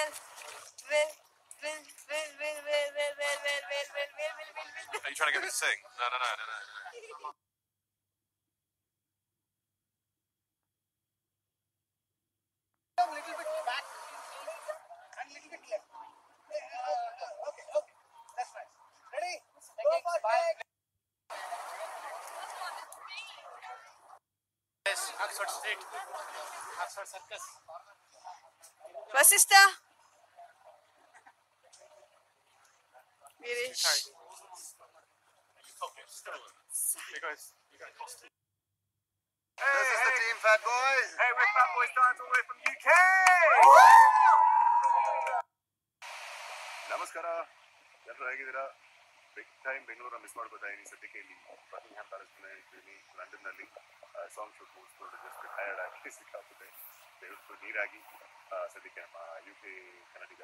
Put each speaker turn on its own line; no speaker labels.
Are you trying to get me to sing? No, no, no, no, no. no.
A little bit back and
Swedish.
Because you got costume.
Hey, this is hey. the team, Fat Boys.
Hey, we're Fat Boys guys all the way from UK.
ನಮಸ್ಕಾರ ಎಲ್ಲರೂ ಹೇಗಿದ್ದೀರಾ big time ಬೆಂಗಳೂರ miss ಮಾಡ್ಕೋತಾ ಇದ್ದೀನಿ ಸದ್ಯಕ್ಕೆ ಇಲ್ಲಿ Buckingham ಪ್ಯಾಲೇಸ್ನ ಇದ್ದೀನಿ ಲಂಡನ್ನಲ್ಲಿ ಸಾಂಗ್ ಶೂಟ್ ಮುಗಿಸ್ಕೊಂಡು ಜಸ್ಟ್ ಟಯರ್ಡ್ ಆಗಿ ಸಿಕ್ಕಾಗುತ್ತೆ ದೇವತ್ತು ನೀರಾಗಿ ಸದ್ಯಕ್ಕೆ ನಮ್ಮ ಯು ಕೆ ಕನ್ನಡಿಗ